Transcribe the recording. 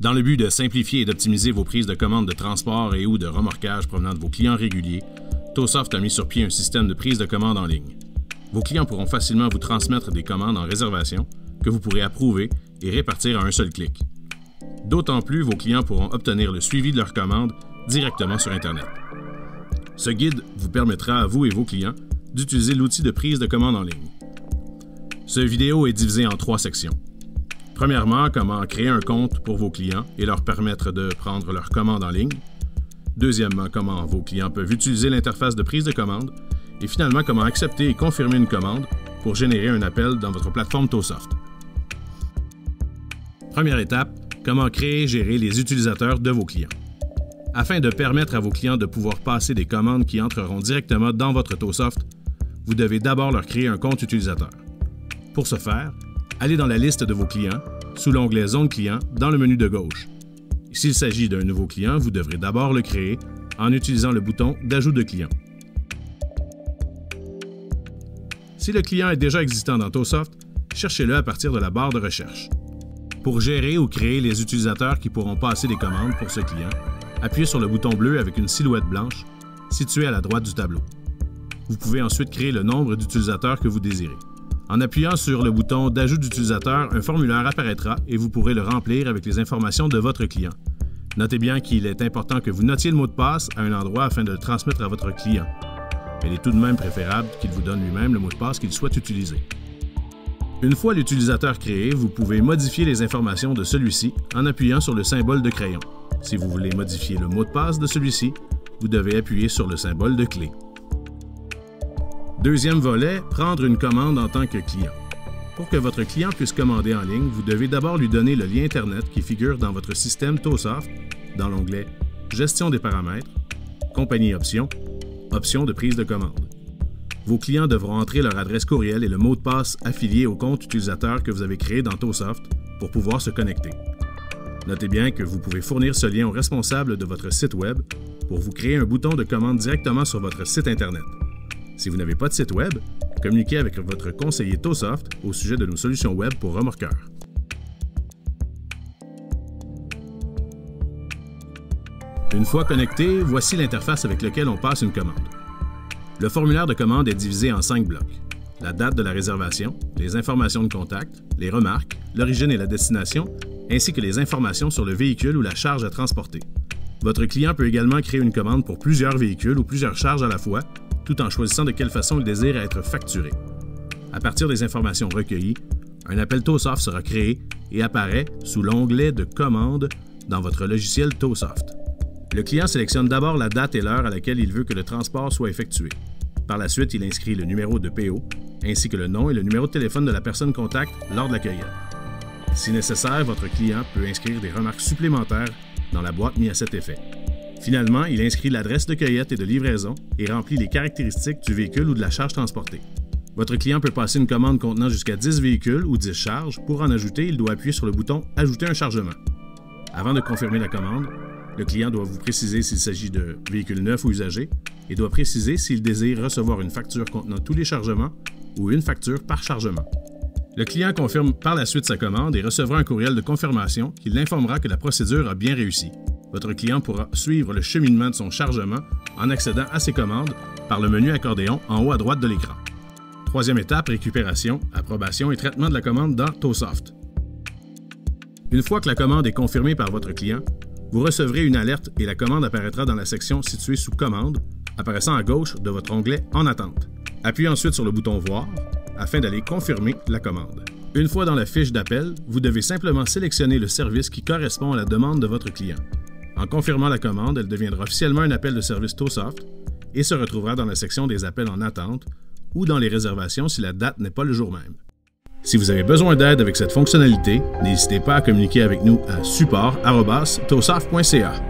Dans le but de simplifier et d'optimiser vos prises de commandes de transport et ou de remorquage provenant de vos clients réguliers, TOSoft a mis sur pied un système de prise de commandes en ligne. Vos clients pourront facilement vous transmettre des commandes en réservation que vous pourrez approuver et répartir à un seul clic. D'autant plus, vos clients pourront obtenir le suivi de leurs commandes directement sur Internet. Ce guide vous permettra à vous et vos clients d'utiliser l'outil de prise de commande en ligne. Ce vidéo est divisé en trois sections. Premièrement, comment créer un compte pour vos clients et leur permettre de prendre leurs commandes en ligne. Deuxièmement, comment vos clients peuvent utiliser l'interface de prise de commande. Et finalement, comment accepter et confirmer une commande pour générer un appel dans votre plateforme TOSoft. Première étape, comment créer et gérer les utilisateurs de vos clients. Afin de permettre à vos clients de pouvoir passer des commandes qui entreront directement dans votre TOSoft, vous devez d'abord leur créer un compte utilisateur. Pour ce faire, allez dans la liste de vos clients, sous l'onglet Zone client, dans le menu de gauche. S'il s'agit d'un nouveau client, vous devrez d'abord le créer en utilisant le bouton d'ajout de client. Si le client est déjà existant dans TOSoft, cherchez-le à partir de la barre de recherche. Pour gérer ou créer les utilisateurs qui pourront passer des commandes pour ce client, appuyez sur le bouton bleu avec une silhouette blanche situé à la droite du tableau. Vous pouvez ensuite créer le nombre d'utilisateurs que vous désirez. En appuyant sur le bouton d'ajout d'utilisateur, un formulaire apparaîtra et vous pourrez le remplir avec les informations de votre client. Notez bien qu'il est important que vous notiez le mot de passe à un endroit afin de le transmettre à votre client. Il est tout de même préférable qu'il vous donne lui-même le mot de passe qu'il souhaite utiliser. Une fois l'utilisateur créé, vous pouvez modifier les informations de celui-ci en appuyant sur le symbole de crayon. Si vous voulez modifier le mot de passe de celui-ci, vous devez appuyer sur le symbole de clé. Deuxième volet, prendre une commande en tant que client. Pour que votre client puisse commander en ligne, vous devez d'abord lui donner le lien Internet qui figure dans votre système TOSoft dans l'onglet Gestion des paramètres, Compagnie options, Options de prise de commande vos clients devront entrer leur adresse courriel et le mot de passe affilié au compte utilisateur que vous avez créé dans TOSoft pour pouvoir se connecter. Notez bien que vous pouvez fournir ce lien au responsable de votre site Web pour vous créer un bouton de commande directement sur votre site Internet. Si vous n'avez pas de site Web, communiquez avec votre conseiller TOSoft au sujet de nos solutions Web pour remorqueurs. Une fois connecté, voici l'interface avec laquelle on passe une commande. Le formulaire de commande est divisé en cinq blocs. La date de la réservation, les informations de contact, les remarques, l'origine et la destination, ainsi que les informations sur le véhicule ou la charge à transporter. Votre client peut également créer une commande pour plusieurs véhicules ou plusieurs charges à la fois, tout en choisissant de quelle façon il désire être facturé. À partir des informations recueillies, un appel TOSoft sera créé et apparaît sous l'onglet de commande dans votre logiciel TOSoft. Le client sélectionne d'abord la date et l'heure à laquelle il veut que le transport soit effectué. Par la suite, il inscrit le numéro de PO, ainsi que le nom et le numéro de téléphone de la personne contact lors de la cueillette. Si nécessaire, votre client peut inscrire des remarques supplémentaires dans la boîte mise à cet effet. Finalement, il inscrit l'adresse de cueillette et de livraison et remplit les caractéristiques du véhicule ou de la charge transportée. Votre client peut passer une commande contenant jusqu'à 10 véhicules ou 10 charges. Pour en ajouter, il doit appuyer sur le bouton Ajouter un chargement. Avant de confirmer la commande, le client doit vous préciser s'il s'agit de véhicules neufs ou usagés et doit préciser s'il désire recevoir une facture contenant tous les chargements ou une facture par chargement. Le client confirme par la suite sa commande et recevra un courriel de confirmation qui l'informera que la procédure a bien réussi. Votre client pourra suivre le cheminement de son chargement en accédant à ses commandes par le menu accordéon en haut à droite de l'écran. Troisième étape, récupération, approbation et traitement de la commande dans TOSoft. Une fois que la commande est confirmée par votre client, vous recevrez une alerte et la commande apparaîtra dans la section située sous Commande, apparaissant à gauche de votre onglet En attente. Appuyez ensuite sur le bouton Voir afin d'aller confirmer la commande. Une fois dans la fiche d'appel, vous devez simplement sélectionner le service qui correspond à la demande de votre client. En confirmant la commande, elle deviendra officiellement un appel de service TOSoft et se retrouvera dans la section des appels en attente ou dans les réservations si la date n'est pas le jour même. Si vous avez besoin d'aide avec cette fonctionnalité, n'hésitez pas à communiquer avec nous à support.tosoft.ca.